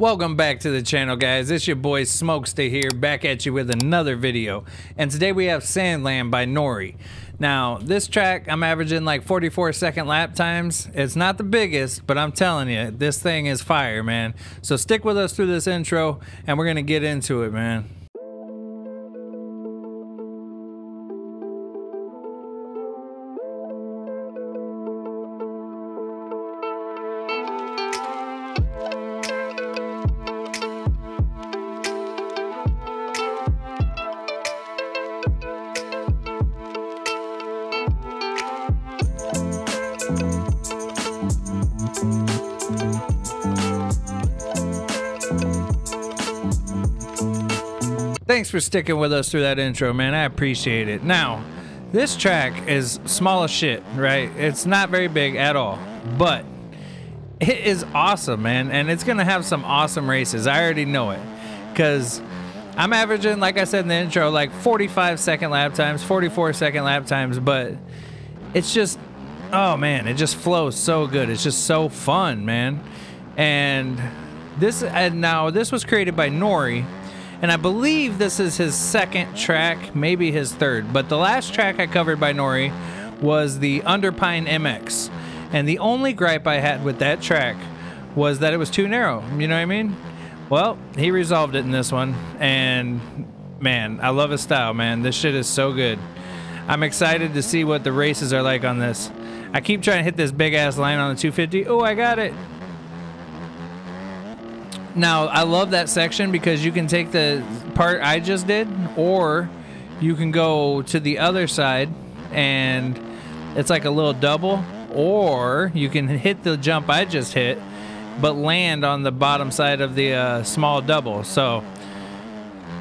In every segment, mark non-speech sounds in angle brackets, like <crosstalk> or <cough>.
Welcome back to the channel guys, it's your boy Smoksta here, back at you with another video. And today we have Sandland by Nori. Now, this track, I'm averaging like 44 second lap times. It's not the biggest, but I'm telling you, this thing is fire, man. So stick with us through this intro, and we're gonna get into it, man. Thanks for sticking with us through that intro, man. I appreciate it. Now, this track is small as shit, right? It's not very big at all, but it is awesome, man. And it's going to have some awesome races. I already know it because I'm averaging, like I said in the intro, like 45 second lap times, 44 second lap times, but it's just, oh man, it just flows so good. It's just so fun, man. And this, and now this was created by Nori and I believe this is his second track, maybe his third. But the last track I covered by Nori was the Underpine MX. And the only gripe I had with that track was that it was too narrow. You know what I mean? Well, he resolved it in this one. And man, I love his style, man. This shit is so good. I'm excited to see what the races are like on this. I keep trying to hit this big ass line on the 250. Oh, I got it. Now, I love that section because you can take the part I just did, or you can go to the other side and it's like a little double, or you can hit the jump I just hit, but land on the bottom side of the uh, small double. So,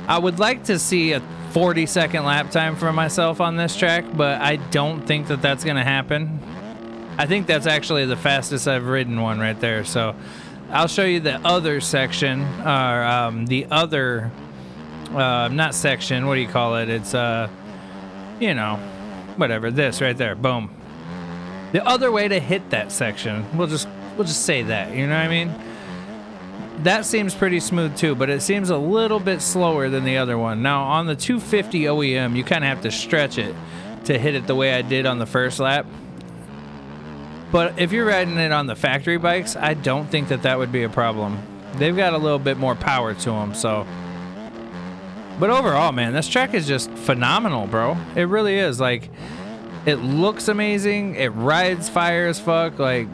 I would like to see a 40 second lap time for myself on this track, but I don't think that that's going to happen. I think that's actually the fastest I've ridden one right there. So, I'll show you the other section, or um, the other, uh, not section, what do you call it? It's, uh, you know, whatever, this right there, boom. The other way to hit that section, we'll just, we'll just say that, you know what I mean? That seems pretty smooth too, but it seems a little bit slower than the other one. Now, on the 250 OEM, you kind of have to stretch it to hit it the way I did on the first lap. But if you're riding it on the factory bikes, I don't think that that would be a problem. They've got a little bit more power to them, so. But overall, man, this track is just phenomenal, bro. It really is. Like, it looks amazing. It rides fire as fuck. Like,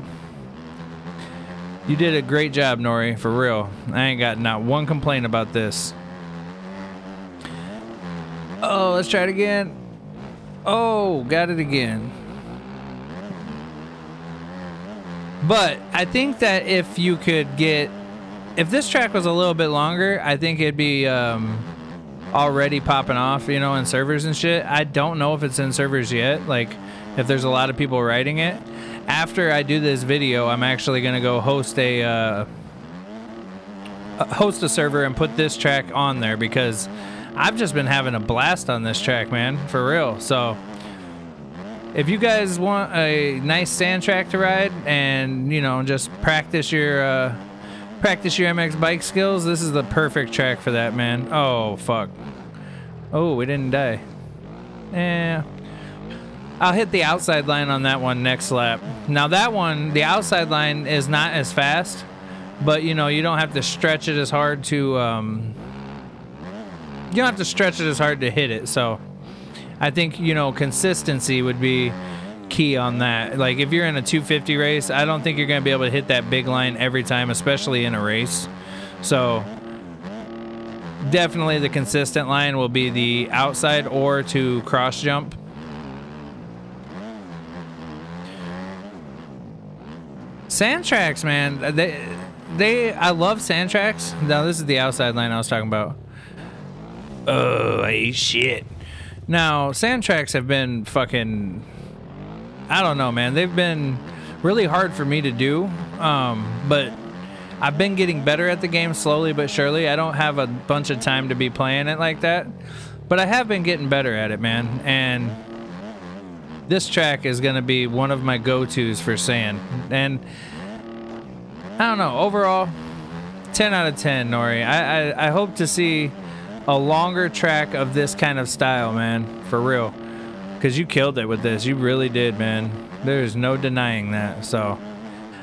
you did a great job, Nori, for real. I ain't got not one complaint about this. Oh, let's try it again. Oh, got it again. But I think that if you could get, if this track was a little bit longer, I think it'd be um, already popping off, you know, in servers and shit. I don't know if it's in servers yet, like if there's a lot of people writing it. After I do this video, I'm actually gonna go host a uh, host a server and put this track on there because I've just been having a blast on this track, man, for real. So if you guys want a nice sand track to ride and you know just practice your uh, practice your MX bike skills, this is the perfect track for that, man. Oh fuck! Oh, we didn't die. Yeah. I'll hit the outside line on that one next lap. Now that one, the outside line is not as fast, but you know you don't have to stretch it as hard to. Um, you don't have to stretch it as hard to hit it, so. I think you know consistency would be key on that. Like if you're in a 250 race, I don't think you're going to be able to hit that big line every time, especially in a race. So definitely the consistent line will be the outside or to cross jump. Sand tracks, man. They they I love sand tracks. Now this is the outside line I was talking about. Oh, I ate shit. Now, sand tracks have been fucking. I don't know, man. They've been really hard for me to do. Um, but I've been getting better at the game slowly but surely. I don't have a bunch of time to be playing it like that. But I have been getting better at it, man. And this track is going to be one of my go tos for sand. And I don't know. Overall, 10 out of 10, Nori. I, I, I hope to see a longer track of this kind of style, man. For real. Because you killed it with this. You really did, man. There's no denying that. So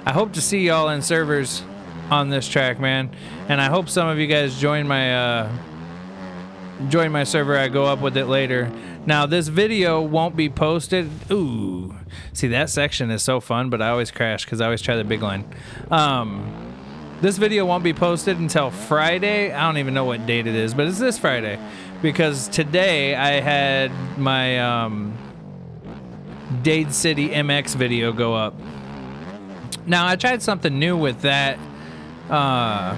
I hope to see y'all in servers on this track, man. And I hope some of you guys join my uh, join my server. I go up with it later. Now this video won't be posted. Ooh, see that section is so fun, but I always crash because I always try the big line. Um, this video won't be posted until Friday. I don't even know what date it is, but it's this Friday because today I had my um, Dade City MX video go up. Now I tried something new with that uh,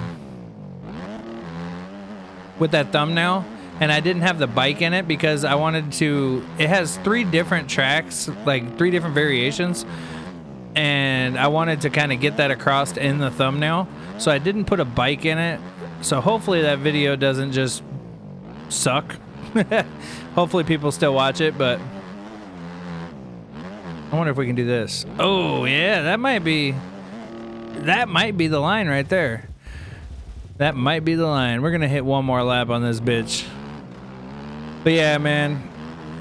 with that thumbnail and I didn't have the bike in it because I wanted to it has three different tracks like three different variations and I wanted to kind of get that across in the thumbnail so I didn't put a bike in it so hopefully that video doesn't just suck <laughs> hopefully people still watch it but I wonder if we can do this oh yeah that might be that might be the line right there. That might be the line. We're gonna hit one more lap on this bitch. But yeah, man.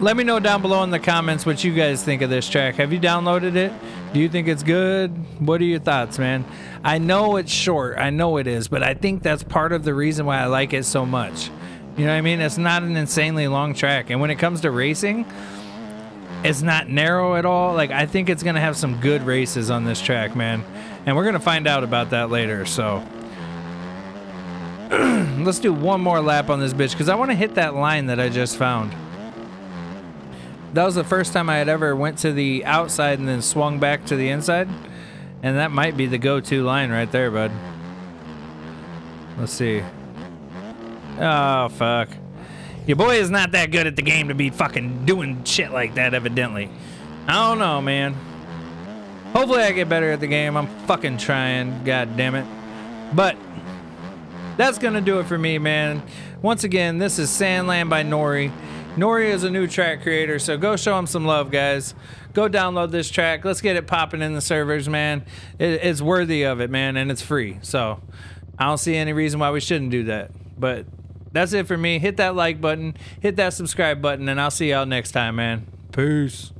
Let me know down below in the comments what you guys think of this track. Have you downloaded it? Do you think it's good? What are your thoughts, man? I know it's short. I know it is, but I think that's part of the reason why I like it so much. You know what I mean? It's not an insanely long track. And when it comes to racing, it's not narrow at all. Like I think it's gonna have some good races on this track, man. And we're gonna find out about that later. So <clears throat> let's do one more lap on this bitch because I want to hit that line that I just found. That was the first time I had ever went to the outside and then swung back to the inside. And that might be the go-to line right there, bud. Let's see. Oh, fuck. Your boy is not that good at the game to be fucking doing shit like that, evidently. I don't know, man. Hopefully I get better at the game. I'm fucking trying, god damn it. But that's gonna do it for me, man. Once again, this is Sandland by Nori. Nori is a new track creator, so go show him some love, guys. Go download this track. Let's get it popping in the servers, man. It, it's worthy of it, man, and it's free. So I don't see any reason why we shouldn't do that. But that's it for me. Hit that like button, hit that subscribe button, and I'll see y'all next time, man. Peace.